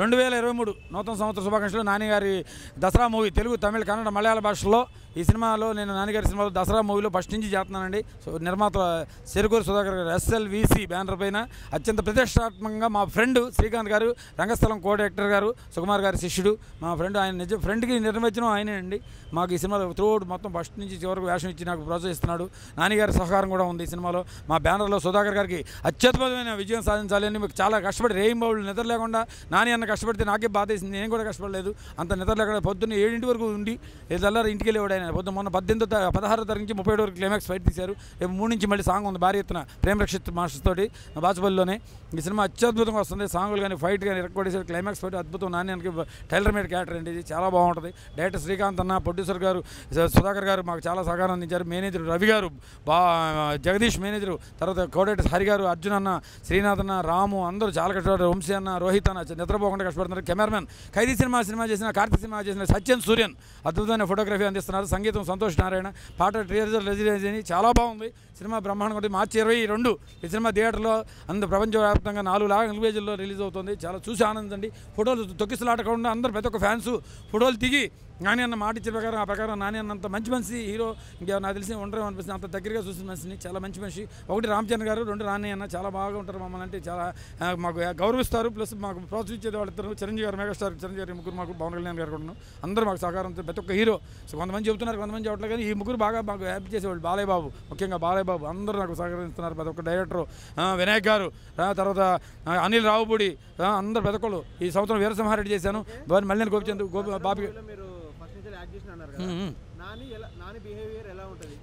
రెండు వేల ఇరవై మూడు నూతన సంవత్సర శుభాకాంక్షలు. నాన్నగారి దసరా మూవీ తెలుగు తమిళ కన్నడ మలయాళ భాషలో ఈ సినిమాలో నేను నాన్నగారి సినిమాలో దసరా మూవీలో ఫస్ట్ నుంచి చేస్తున్నానండి. సో నిర్మాత చెరుకూరు సుధాకర్ గారు ఎస్ఎల్విసి బ్యానర్ పైన అత్యంత ప్రతిష్టాత్మకంగా మా ఫ్రెండ్ శ్రీకాంత్ గారు రంగస్థలం కో డైరెక్టర్ గారు సుకుమార్ గారి శిష్యుడు మా ఫ్రెండ్ ఆయన నిజ ఫ్రెండ్కి నిర్వచనం ఆయనే అండి మాకు ఈ సినిమాలో త్రూఅవుట్ మొత్తం ఫస్ట్ నుంచి చివరకు వేషం ఇచ్చి నాకు ప్రోత్సహిస్తున్నాడు. నాన్నగారి సహకారం కూడా ఉంది ఈ సినిమాలో. మా బ్యానర్లో సుధాకర్ గారికి అత్యద్భుతమైన విజయం సాధించాలని మీకు చాలా కష్టపడి రేయింబాబులు నిద్ర లేకుండా నాని అన్న కష్టపడితే నాకే బాధ వేసింది. నేను కూడా కష్టపడలేదు. అంత నిద్ర లేకుండా పొద్దున్న ఏడింటి వరకు ఉండి తెల్లారి ఇంటికి వెళ్ళేవాడు ఆయన. పొద్దున్న మొన్న పద్దెనిమిదో పదహారు పదహారో తారీఖు నుంచి ముప్పై ఏడు వరకు క్లైమాక్స్ ఫైట్ తీశారు. రేపు మూడు నుంచి మళ్ళీ సాంగ్ ఉంది. భారీ ఎత్తున ప్రేమ రక్షిత్ మాస్టర్స్ తోటి బాచుపల్లిలోనే ఈ సినిమా అత్యద్భుతంగా వస్తుంది. సాంగులు కానీ ఫైట్ కానీ రెక్కడేసారు క్లైమాక్స్ ఫైట్ అద్భుతం. నాని టైలర్ మేడ్ క్యారెక్టర్ అండి ఇది. చాలా బాగుంటుంది. డైరెక్టర్ శ్రీకాంత్ అన్న ప్రొడ్యూసర్ గారు సుధాకర్ గారు మాకు చాలా సహకారం అందించారు. మేనేజర్ రవి గారు బా జగదీష్ మేనేజరు తర్వాత కోడేటి హరి గారు అర్జున్ అన్న శ్రీనాథ్ అన్న రాము అందరూ చాలా కష్టపడ్డారు వంశీ అన్న రోహిత్ అన్న నిద్రపోకుండా కష్టపడుతున్నారు. కెమెరామెన్ ఖైదీ సినిమా సినిమా చేసిన కార్తీక్ సినిమా చేసిన సత్యన్ సూర్యన్ అద్భుతమైన ఫోటోగ్రఫీ అందిస్తున్నారు. సంగీతం సంతోష్ నారాయణ పాట ట్రేజర్ రెసిడెన్స్ అని చాలా బాగుంది. సినిమా బ్రహ్మాండంగా ఉంది. మార్చి ఇరవై రెండు ఈ సినిమా థియేటర్లో అంత ప్రపంచవ్యాప్తంగా నాలుగు లాంగ్వేజ్ల్లో రిలీజ్ అవుతుంది. చాలా చూసి ఆనందండి ఫోటోలు తొక్కిసలాటకుండా అందరూ ప్రతి ఒక్క ఫ్యాన్స్ ఫోటోలు దిగి నాని అన్న మాట ఇచ్చిన ప్రకారం ఆ ప్రకారం నాని అన్నంత మంచి మనిషి హీరో. ఇంకా నాకు తెలిసి ఉండడం అనిపిస్తుంది. అంత దగ్గరగా చూసిన మనిషిని చాలా మంచి మనిషి. ఒకటి రామచంద్ర గారు రెండు నాని అన్న చాలా బాగా ఉంటారు మమ్మల్ని అంటే చాలా మాకు గౌరవిస్తారు. ప్లస్ మాకు ప్రోత్సహించేది వాళ్ళిద్దరు చిరంజీవి గారు మెగాస్టార్ చిరంజీవి గారు ముగ్గురు మాకు పవన్ కళ్యాణ్ గారు కూడా అందరూ మాకు సహకారంతో ప్రతి ఒక్క హీరో. సో కొంతమంది చెబుతున్నారు కొంతమంది చెప్పట్లేదు కానీ ఈ ముగ్గురు బాగా మాకు హ్యాపీ చేసేవాళ్ళు. బాలయ్య బాబు ముఖ్యంగా బాలయ్య బాబు అందరూ నాకు సహకరిస్తున్నారు. ప్రతి ఒక్క డైరెక్టర్ వినాయక్ గారు తర్వాత అనిల్ రావుపూడి అందరు అందరూ ప్రతి ఒక్కళ్ళు. ఈ సంవత్సరం వీరసింహారెడ్డి చేశాను. మళ్ళీ Gopichand Gopi Babu Nani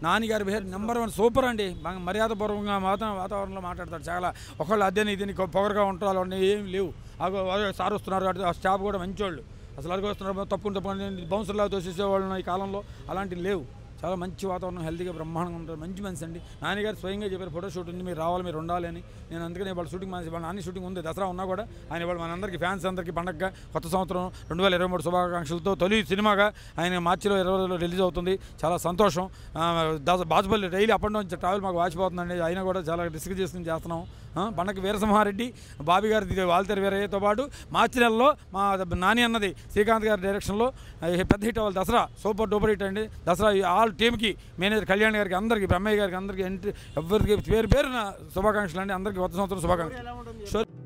Nani behaviour number one super అండి. మర్యాదపూర్వకంగా వాత వాతావరణంలో మాట్లాడతాడు. చాలా ఒకళ్ళు అదే ఇదని పొగరగా ఉంటారు. ఏం లేవు. సార్ వస్తున్నారు ఆ స్టాఫ్ కూడా మంచోళ్ళు. అసలు అడుగు వస్తున్నారు తప్పుకుంటూ తప్పుకుంటూ బౌన్సర్లా తోసేసేవాళ్ళు ఈ కాలంలో అలాంటివి లేవు. చాలా మంచి వాతావరణం హెల్తీగా బ్రహ్మాండంగా ఉంటారు మంచి మనిషి అండి. నాన్నగారు స్వయంగా చెప్పారు ఫోటో షూట్ ఉంది మీరు రావాలి మీరు ఉండాలి అని. నేను అందుకనే వాళ్ళ షూటింగ్ మానేసి వాళ్ళ నాని షూటింగ్ ఉంది దసరా ఉన్నా కూడా ఆయన వాళ్ళు మనందరికీ ఫ్యాన్స్ అందరికీ పండగగా కొత్త సంవత్సరం రెండు వేల ఇరవై మూడు శుభాకాంక్షలతో తొలి సినిమాగా ఆయన మార్చిలో ఇరవై రోజుల్లో రిలీజ్ అవుతుంది. చాలా సంతోషం. ఆ, దస- Bajupalli daily up and down travel మాకు వాచిపోతుందండి. అయినా కూడా చాలా రిస్క్ చేసుకుని చేస్తున్నాం. పండగ వీరసింహారెడ్డి బాబీ గారి వాల్తేరు వీరయ్యతో పాటు మార్చి నెలలో మా నాని అన్నది శ్రీకాంత్ గారి డైరెక్షన్లో పెద్ద హిట్ అవ్వాలి దసరా సూపర్ డూపర్ హిట్ అండి. దసరా ఈ ఆల్ టీమ్కి మేనేజర్ కళ్యాణ్ గారికి అందరికీ బ్రహ్మయ్య గారికి అందరికీ ఎంట్రీ ఎవరికి పేరు పేరున శుభాకాంక్షలు అండి. అందరికీ కొత్త సంవత్సరం శుభాకాంక్షలు.